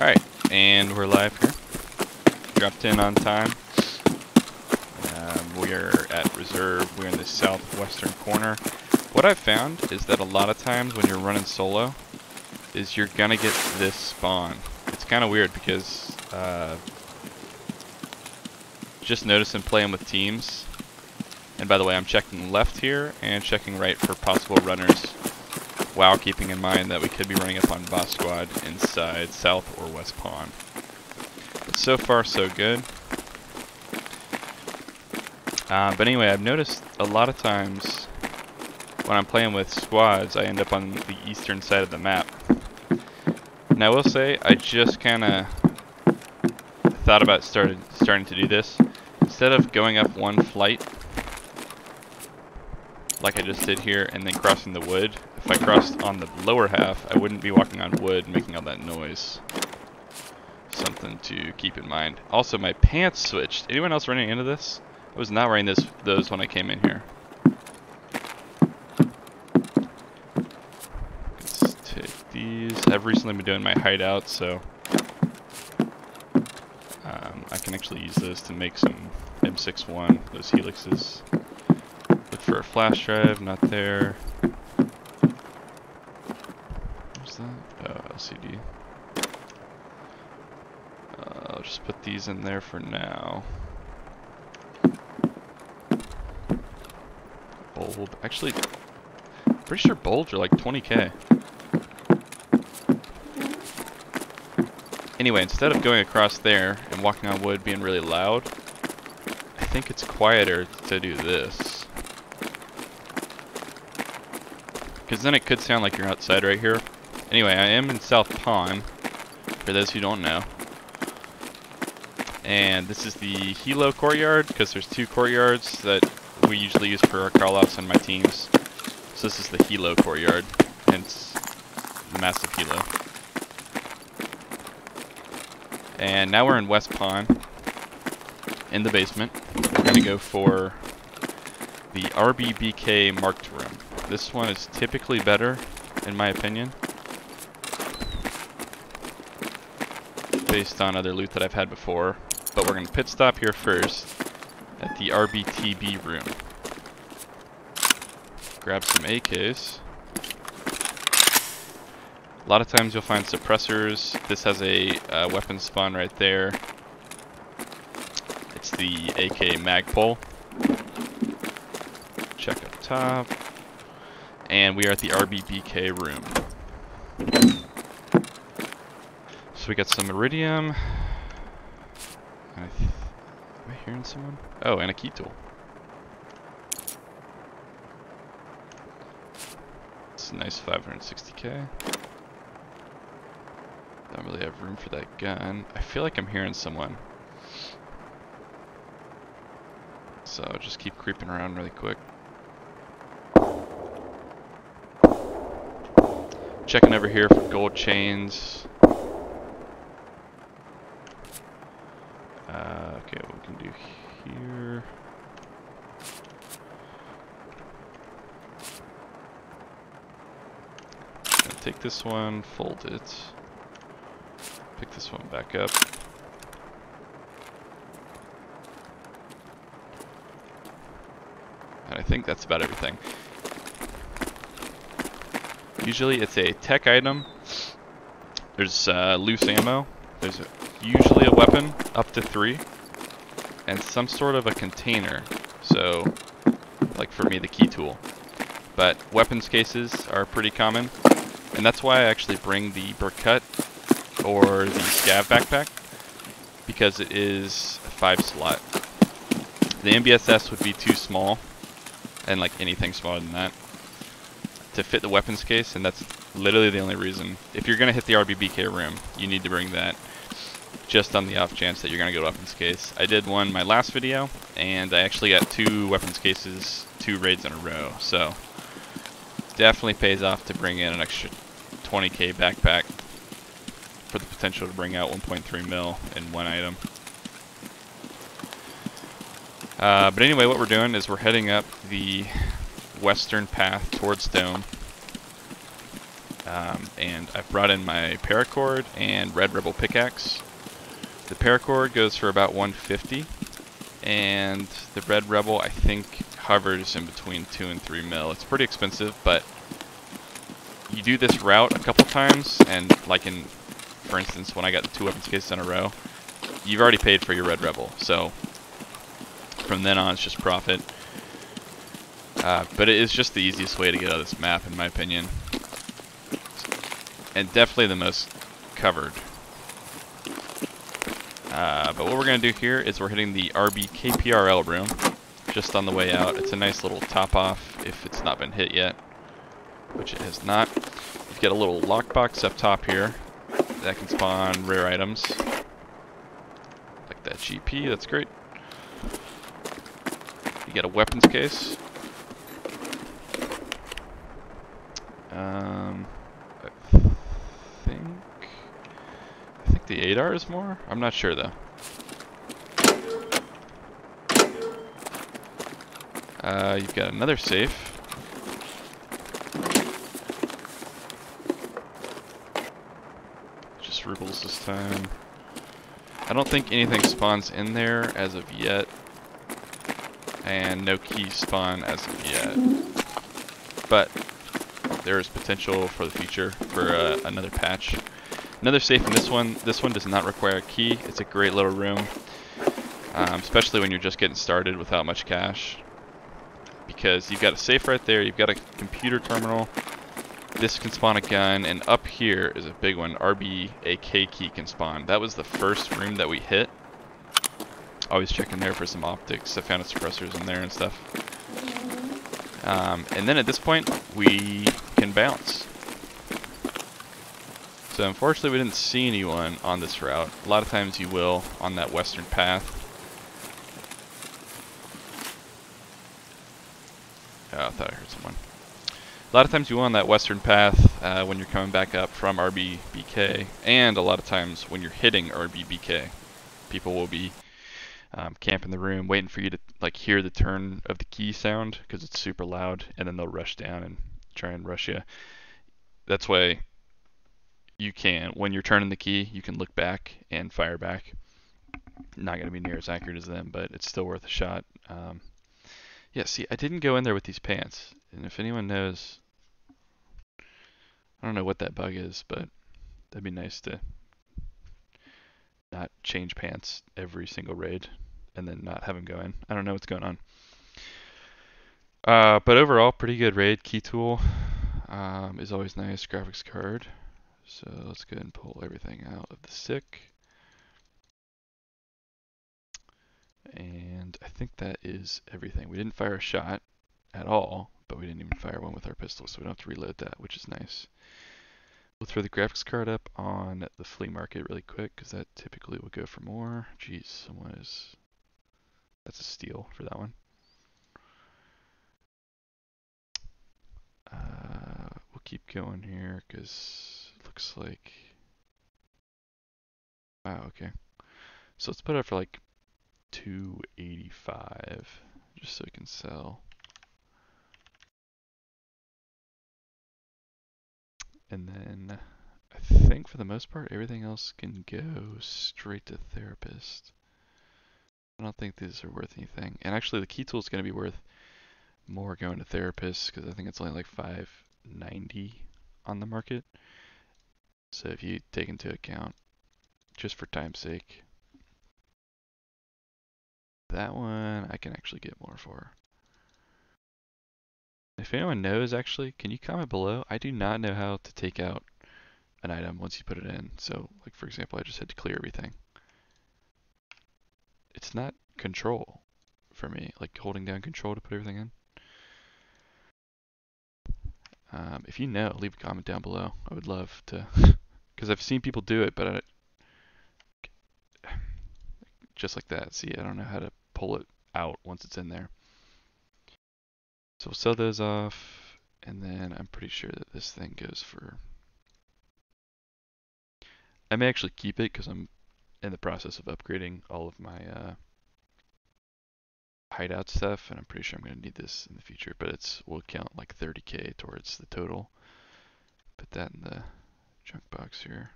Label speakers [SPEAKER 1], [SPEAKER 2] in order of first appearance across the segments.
[SPEAKER 1] Alright, and we're live here. Dropped in on time. Um, we are at reserve. We're in the southwestern corner. What I've found is that a lot of times when you're running solo, is you're gonna get this spawn. It's kind of weird because uh, just noticing playing with teams. And by the way, I'm checking left here and checking right for possible runners while keeping in mind that we could be running up on boss squad inside south or west pawn. But so far so good. Uh, but anyway, I've noticed a lot of times when I'm playing with squads, I end up on the eastern side of the map. And I will say, I just kind of thought about started starting to do this. Instead of going up one flight, like I just did here, and then crossing the wood, if I crossed on the lower half, I wouldn't be walking on wood making all that noise. Something to keep in mind. Also, my pants switched. Anyone else running into this? I was not wearing this those when I came in here. Let's take these. I've recently been doing my hideout, so um, I can actually use this to make some M61, those helixes. For a flash drive, not there. What's that? Oh, LCD. Uh, I'll just put these in there for now. Bulb. Actually, pretty sure bulbs are like 20k. Anyway, instead of going across there and walking on wood being really loud, I think it's quieter to do this. Because then it could sound like you're outside right here. Anyway, I am in South Pawn, for those who don't know. And this is the Hilo courtyard, because there's two courtyards that we usually use for our call-offs on my teams. So this is the Hilo courtyard, hence the massive Hilo. And now we're in West Pawn, in the basement. We're to go for the RBBK marked room. This one is typically better, in my opinion. Based on other loot that I've had before. But we're going to pit stop here first at the RBTB room. Grab some AKs. A lot of times you'll find suppressors. This has a uh, weapon spawn right there. It's the AK Magpul. Check up top. And we are at the RBBK room. So we got some iridium. Am I hearing someone? Oh, and a key tool. It's a nice 560k. Don't really have room for that gun. I feel like I'm hearing someone. So just keep creeping around really quick. Checking over here for gold chains. Uh, okay, what we can do here. take this one, fold it. Pick this one back up. And I think that's about everything. Usually it's a tech item. There's uh, loose ammo. There's usually a weapon, up to three. And some sort of a container. So, like for me, the key tool. But weapons cases are pretty common. And that's why I actually bring the Berkut or the Scav backpack. Because it is a 5 slot. The MBSS would be too small. And like anything smaller than that to fit the weapons case, and that's literally the only reason. If you're going to hit the RBBK room, you need to bring that just on the off chance that you're going to go weapons case. I did one my last video, and I actually got two weapons cases, two raids in a row, so definitely pays off to bring in an extra 20k backpack for the potential to bring out 1.3 mil in one item. Uh, but anyway, what we're doing is we're heading up the western path towards Dome. Um, and I've brought in my paracord and Red Rebel pickaxe. The paracord goes for about 150 and the Red Rebel I think hovers in between 2 and 3 mil. It's pretty expensive, but you do this route a couple times, and like in, for instance, when I got two weapons cases in a row, you've already paid for your Red Rebel. So from then on, it's just profit. Uh, but it is just the easiest way to get out of this map, in my opinion. And definitely the most covered. Uh, but what we're going to do here is we're hitting the RB KPRL room just on the way out. It's a nice little top off if it's not been hit yet, which it has not. You've got a little lockbox up top here that can spawn rare items. Like that GP, that's great. You get a weapons case. Um, I think I think the ADAR is more. I'm not sure though. Uh, you've got another safe. Just rubles this time. I don't think anything spawns in there as of yet. And no keys spawn as of yet. But there is potential for the future for uh, another patch. Another safe in this one. This one does not require a key. It's a great little room. Um, especially when you're just getting started without much cash because you've got a safe right there, you've got a computer terminal, this can spawn a gun, and up here is a big one, RBAK key can spawn. That was the first room that we hit. Always checking there for some optics. I found suppressors in there and stuff. Um, and then at this point, we can bounce. So unfortunately we didn't see anyone on this route. A lot of times you will on that western path. Oh, I thought I heard someone. A lot of times you go on that western path uh, when you're coming back up from RBBK, and a lot of times when you're hitting RBBK, people will be um, camping the room, waiting for you to like hear the turn of the key sound because it's super loud, and then they'll rush down and try and rush you. That's why you can, when you're turning the key, you can look back and fire back. Not going to be near as accurate as them, but it's still worth a shot. Um, yeah, see, I didn't go in there with these pants. And if anyone knows, I don't know what that bug is, but that'd be nice to not change pants every single raid and then not have them go in. I don't know what's going on. Uh, but overall, pretty good raid. Key tool um, is always nice. Graphics card. So let's go ahead and pull everything out of the SICC. And I think that is everything. We didn't fire a shot at all, but we didn't even fire one with our pistol, so we don't have to reload that, which is nice. We'll throw the graphics card up on the flea market really quick, because that typically will go for more. Geez, someone is... That's a steal for that one. Uh, we'll keep going here, because it looks like... Wow, okay. So let's put it up for like 285 just so we can sell. And then I think for the most part everything else can go straight to therapist. I don't think these are worth anything. And actually the key tool is going to be worth more going to therapist because I think it's only like 590 on the market. So if you take into account just for time's sake that one I can actually get more for. If anyone knows, actually, can you comment below? I do not know how to take out an item once you put it in. So, like for example, I just had to clear everything. It's not control for me, like holding down control to put everything in. Um, if you know, leave a comment down below. I would love to, because I've seen people do it, but I, just like that. See, I don't know how to pull it out once it's in there. So we'll sell those off, and then I'm pretty sure that this thing goes for... I may actually keep it because I'm in the process of upgrading all of my uh, hideout stuff, and I'm pretty sure I'm going to need this in the future, but it's will count like 30k towards the total. Put that in the junk box here.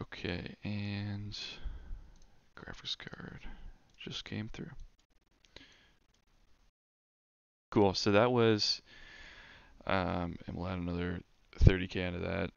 [SPEAKER 1] Okay, and graphics card just came through. Cool, so that was, um, and we'll add another 30k into that.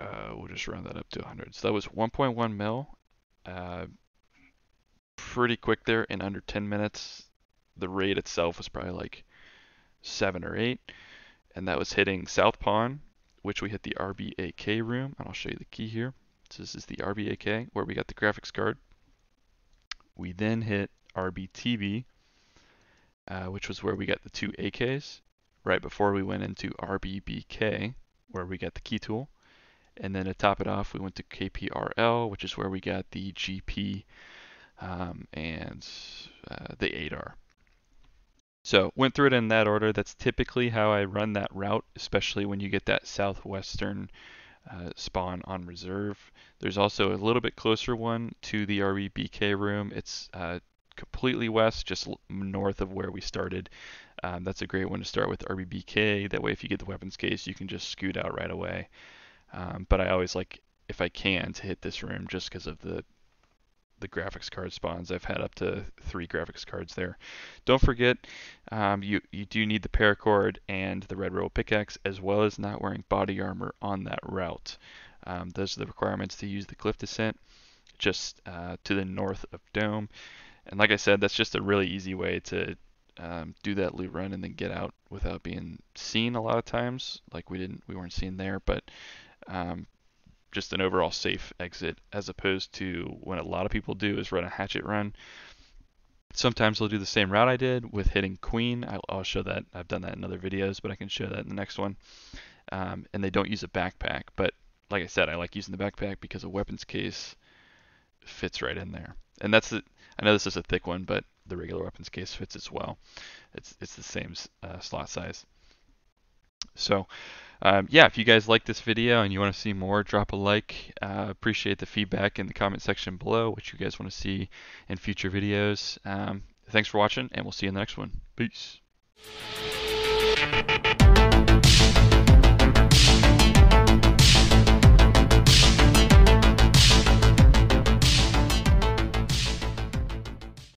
[SPEAKER 1] Uh, we'll just round that up to 100. So that was 1.1 mil. Uh, pretty quick there in under 10 minutes. The raid itself was probably like seven or eight, and that was hitting South Pawn, which we hit the RBAK room, and I'll show you the key here. So this is the RBAK where we got the graphics card. We then hit RBTB, uh, which was where we got the two AKs, right before we went into RBBK, where we got the key tool. And then to top it off, we went to KPRL, which is where we got the GP um, and uh, the ADAR. So went through it in that order. That's typically how I run that route, especially when you get that southwestern uh, spawn on reserve. There's also a little bit closer one to the RBBK room. It's uh, completely west, just north of where we started. Um, that's a great one to start with RBBK. That way, if you get the weapons case, you can just scoot out right away. Um, but I always like, if I can, to hit this room just because of the the graphics card spawns. I've had up to three graphics cards there. Don't forget, um, you, you do need the paracord and the red roll pickaxe, as well as not wearing body armor on that route. Um, those are the requirements to use the cliff descent, just uh, to the north of Dome. And like I said, that's just a really easy way to um, do that loot run and then get out without being seen a lot of times. Like we didn't, we weren't seen there, but um, just an overall safe exit as opposed to when a lot of people do is run a hatchet run. Sometimes they'll do the same route I did with hitting queen. I'll, I'll show that. I've done that in other videos, but I can show that in the next one. Um, and they don't use a backpack. But like I said, I like using the backpack because a weapons case fits right in there. And that's it. I know this is a thick one, but the regular weapons case fits as well. It's it's the same uh, slot size. So um, yeah, if you guys like this video and you want to see more, drop a like. Uh, appreciate the feedback in the comment section below, what you guys want to see in future videos. Um, thanks for watching, and we'll see you in the next one. Peace.